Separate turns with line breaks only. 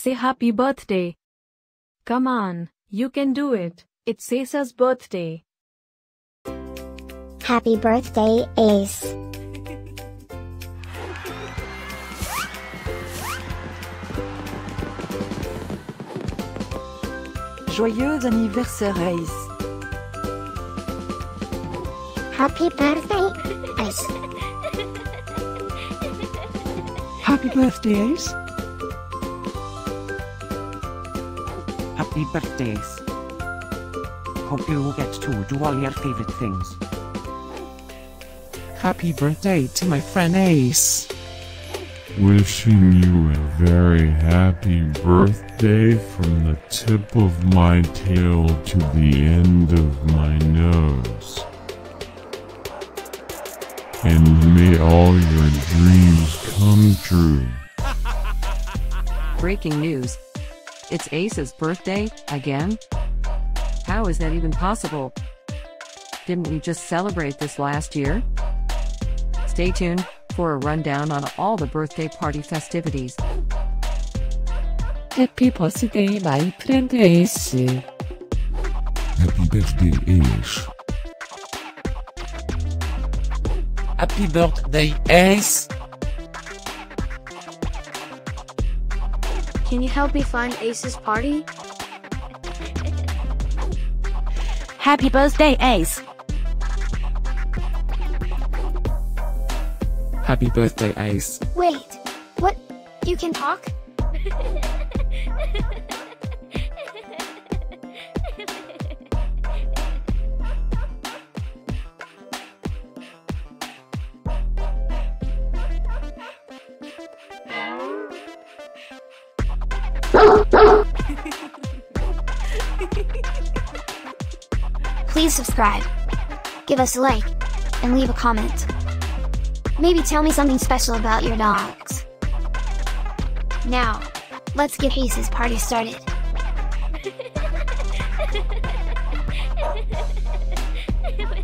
Say happy birthday. Come on, you can do it. It's Ace's birthday.
Happy birthday, Ace.
Joyeux anniversaire Ace.
Happy birthday, Ace.
Happy birthday, Ace.
Happy birthdays. Hope you get to do all your favorite things.
Happy birthday to my friend Ace.
Wishing you a very happy birthday from the tip of my tail to the end of my nose. And may all your dreams come true.
Breaking news. It's Ace's birthday, again? How is that even possible? Didn't we just celebrate this last year? Stay tuned for a rundown on all the birthday party festivities.
Happy birthday, my friend Ace.
Happy birthday, Ace.
Happy birthday, Ace.
Can you help me find Ace's party?
Happy birthday, Ace.
Happy birthday, Ace.
Wait, what? You can talk? Please subscribe, give us a like, and leave a comment. Maybe tell me something special about your dogs. Now, let's get Ace's party started.